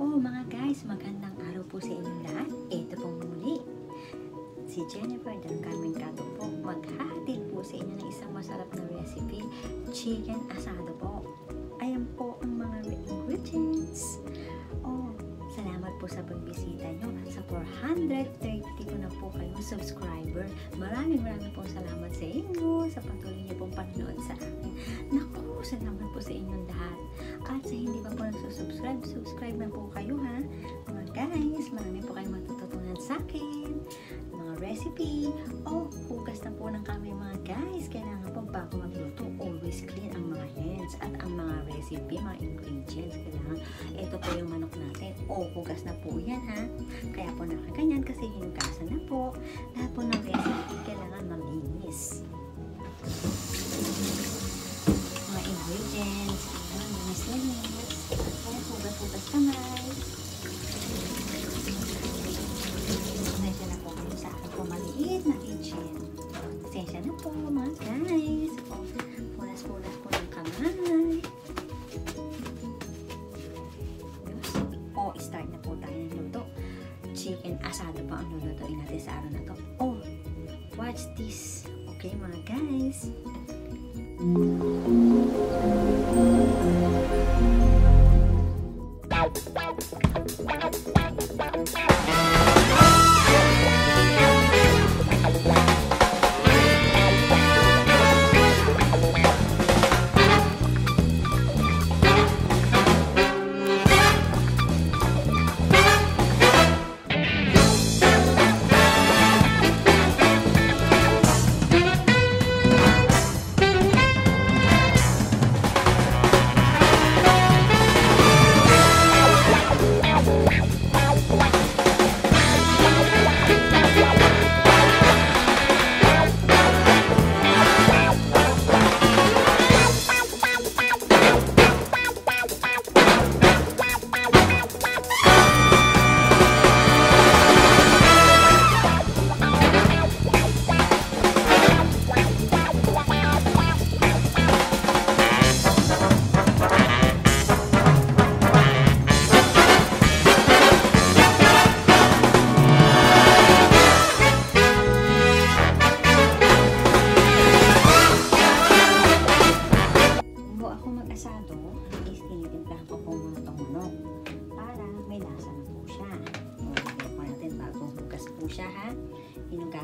Oh mga guys, magandang araw po sa inyong lahat. Ito po muli. Si Jennifer Del Carmen Cato po maghahatid po sa inyo ng isang masarap na recipe, chicken asado po. Ayan po ang mga ingredients. Oh, salamat po sa pagbisita nyo. Sa 430 ko na po kayong subscriber. Maraming maraming po salamat sa inyo sa patuloy niyo pong panonood sa akin. Naku, salamat po sa inyong lahat. At sa hindi pa po nagsusubscribe, subscribe na po kayo ha. Mga guys, marami po kayong matututunan sa akin. Recipe. Oh, hugas na po ng kami mga guys. Kailangan po bago magluto, always clean ang mga hands at ang mga recipe, mga ingredients. Kailangan, ito po yung manok natin. Oh, hugas na po yan ha. Kaya po nakaganyan kasi hinugasan na po. Lahat po ng recipe kailangan malinis. Watch this. Okay mga guys.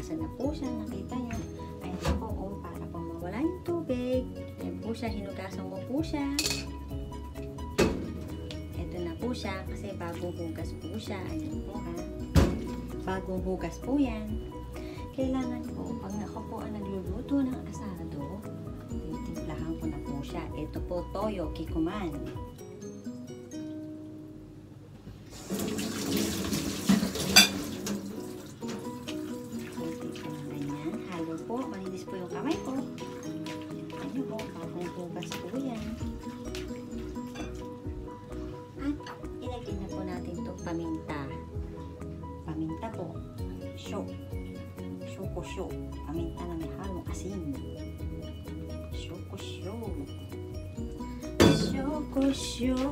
Hinugasan na po siya, nakita niyo. Ayan po, o, para po mawala yung tubig. Ayan po siya, hinugasan ko po siya. Ito na po siya, kasi bagong hugas po siya. Ayan po ha. Bagong hugas po yan. Kailangan po, pag ako po ang nagluluto ng asado, titimplahan ko na po siya. Ito po, toyo, kikuman. Show ko show. Show ko show.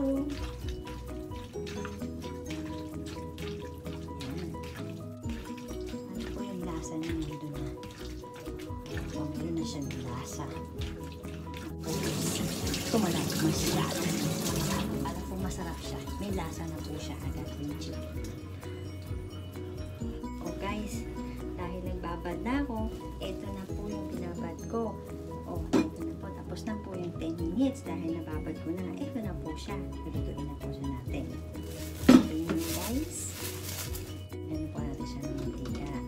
Yan. Ano po yung lasa niya na? Siya ng lasa. Tumalak masyado. Alam po masarap siya. May lasa na siya agad. Legit. O guys, dahil nagbabad na ako, ito na po yung binabad ko. Tapos na po yung 10 minutes dahil nababad ko na. Ito na po siya. Lulutuin na po siya natin. Ito yun guys. Lagyan po natin siya ng mantika.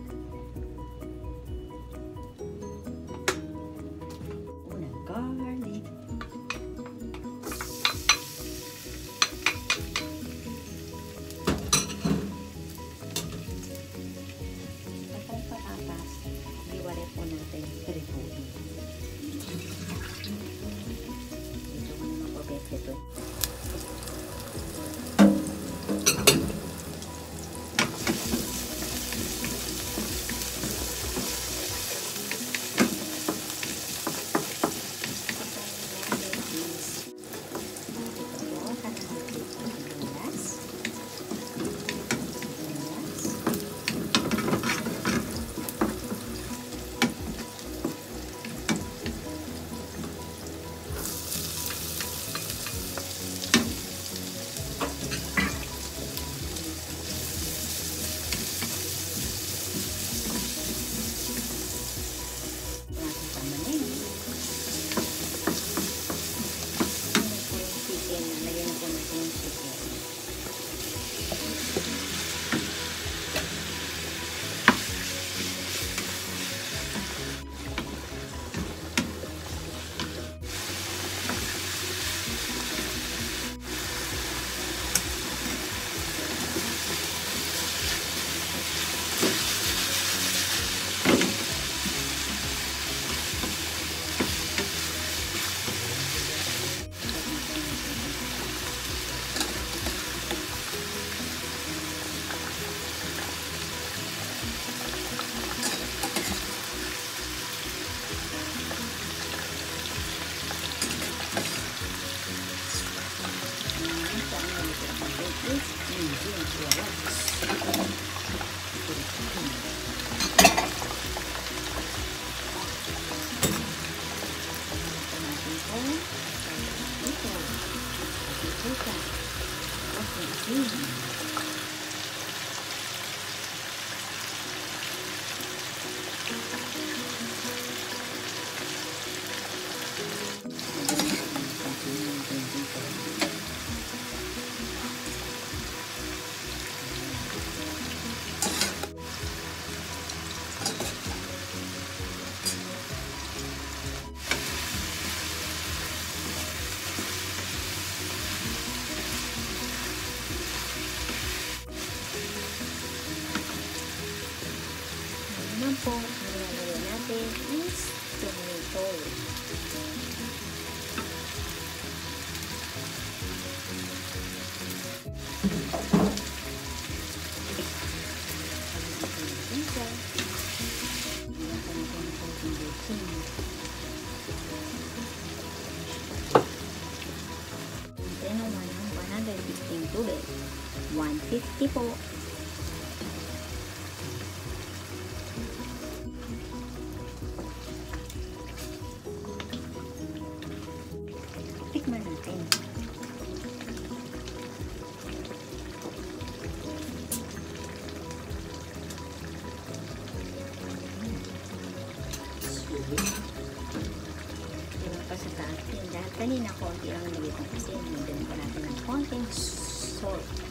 Po, ang ginagawa natin is tomato. Then, naman ang 115 tubig. 150 po. Kanina konti lang ang nagay kong kasi nagdagan pa natin ng konting salt.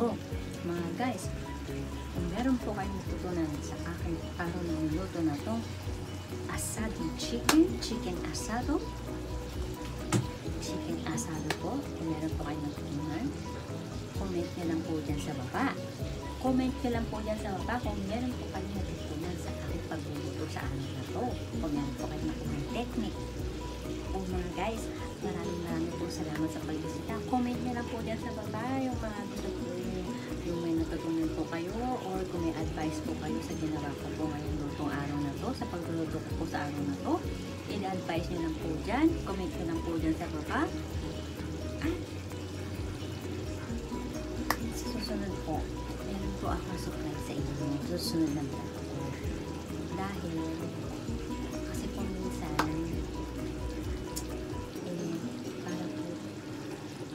Oh, mga guys, kung meron po kayong natutunan sa aking araw na niluto na to, asado chicken, chicken asado, chicken asado po, kung meron po kayong natutunan, comment nyo lang po dyan sa baba. Comment nyo lang po dyan sa baba kung meron po kayong natutunan sa aking pagluluto sa araw na to. Kung meron po kayong natutunan technique. O mga guys, maraming maraming po salamat sa pagbisita. Comment nyo lang po dyan sa baba yung mga gusto po yung may natutunan po kayo or kung may advice po kayo sa ginawa ko po ngayong lutong araw na to, sa pagluluto ko po sa araw na to. I-advise nyo lang po dyan. Comment nyo lang po dyan sa baba. At po ako surprise sa inyo susunod vlog ko. Dahil, kasi po minsan, eh, para po,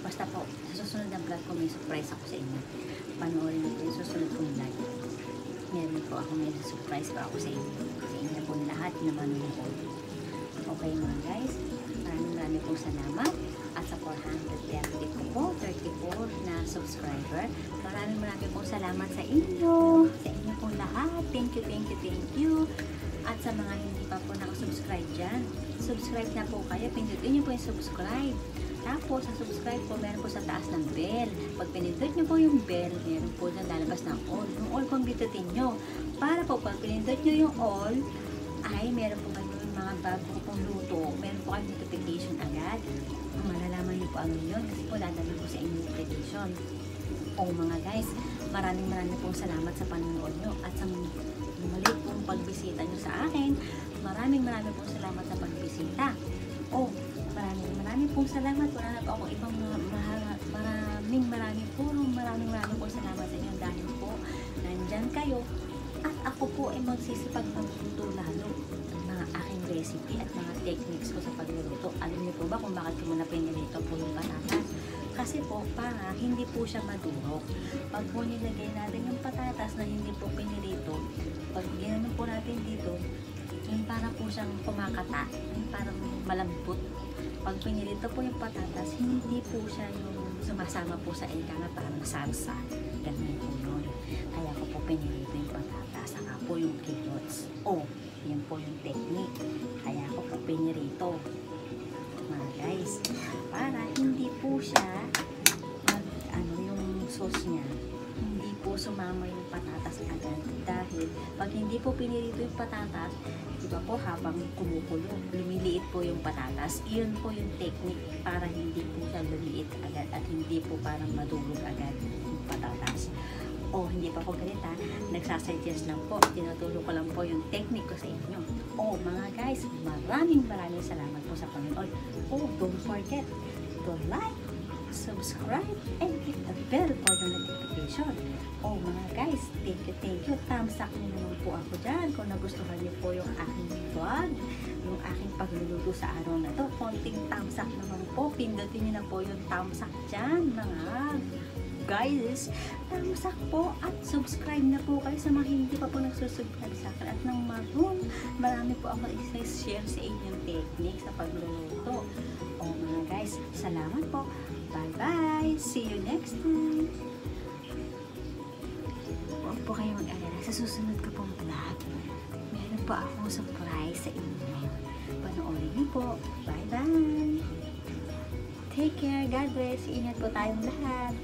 basta po, susunod na vlog ko may surprise ako sa inyo. Panoorin niyo po yung susunod kong vlog. Meron po ako may surprise pa ako sa inyo. Sa inyo po lahat na manonood. Okay mga guys, maraming maraming po salamat. At sa 430 ko po, 34 na subscriber. Maraming maraming po salamat sa inyo. Sa inyo po lahat. Thank you, thank you, thank you. At sa mga hindi pa po nakasubscribe dyan, subscribe na po kayo. Pindutin niyo po yung subscribe. Tapos, sa subscribe po, meron po sa taas ng bell. Pag pinindot niyo po yung bell, meron po na lalabas ng all. Yung all po ang pindutin niyo. Para po, pag pinindot niyo yung all, ay meron po kayo mga bago pong luto. Meron po kayo notification agad. Malalaman niyo po ano yun kasi po lalabas po sa inyong notification. O mga guys, maraming maraming pong salamat sa panonood nyo at sa muli pong pagbisita nyo sa akin. Maraming maraming pong salamat sa pagbisita. O, maraming maraming pong salamat. Wala na po ako ibang mga maraming maraming puro maraming maraming pong salamat sa inyo dahil po nandyan kayo at ako po ay magsisipag magluto lalo ng mga aking recipe at mga techniques ko sa pagluluto. Alam niyo po ba kung bakit ko muna pinilito po yung patatas? Kasi po, para hindi po siya madurog. Pag po nilagay natin yung patatas na hindi po pinilito, pag ginanon po natin dito, yung para po siyang kumakata, yung parang malambot. Pag pinilito po yung patatas, hindi po siya yung sumasama po sa ika na parang salsa. Ganun po yun. Kaya ko po pinilito yung patatas, saka po yung carrots. O, yun po yung technique. Kaya ko po pinirito. Mga guys, para hindi po siya mag, ano, yung sauce niya, sumama yung patatas agad. Dahil, pag hindi po pinirito yung patatas, di ba po habang kumukulo, lumiliit po yung patatas. Iyon po yung technique para hindi po siya lumiit agad at hindi po parang madulog agad yung patatas. O hindi pa po ganit ha, nagsasuggest lang po, tinuturo ko lang po yung technique ko sa inyo. O mga guys, maraming maraming salamat po sa Panginoon. Oh, don't forget to like, subscribe, and hit the bell for the notification. Oh mga guys, thank you, thank you. Thumbs up niyo naman po ako dyan kung nagustuhan niyo po yung aking vlog, yung aking pagluluto sa araw na to. Konting thumbs up naman po. Pindutin niyo na po yung thumbs up dyan, mga guys. Thumbs up po at subscribe na po kayo sa mga hindi pa po nagsusubscribe sa akin. At nang maroon, marami po ako isa-share sa inyong technique sa pagluluto. O mga guys, salamat po. Bye-bye! See you next time! Huwag po kayo mag-alala. Sa susunod ko pong vlog, meron po akong surprise sa inyo. Panoorin niyo po. Bye-bye! Take care. God bless. Ingat po tayong lahat.